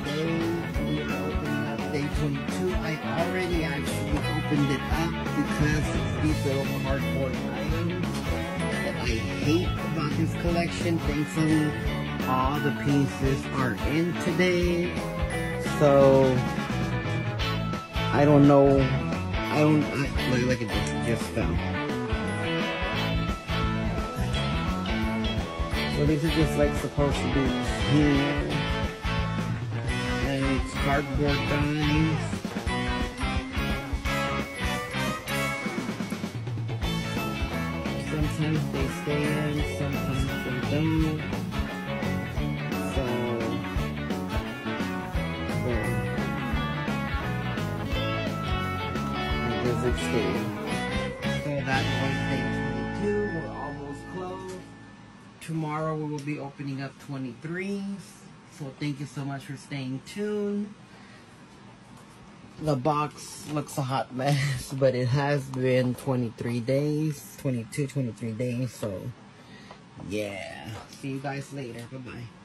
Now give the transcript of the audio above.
today we are opening day 22. I already actually opened it up because these little cardboard items that I hate about collection. Thankfully, all the pieces are in today. So I don't know. I don't. I, look, look at this. Just fell. So these are just like supposed to be here. And it's cardboard guys. Sometimes they stay in, sometimes they don't. So, boom. How does it stay? So that was day Tomorrow we will be opening up 23. So thank you so much for staying tuned. The box looks a hot mess, but it has been 23 days, 22, 23 days. So yeah. See you guys later. Bye-bye.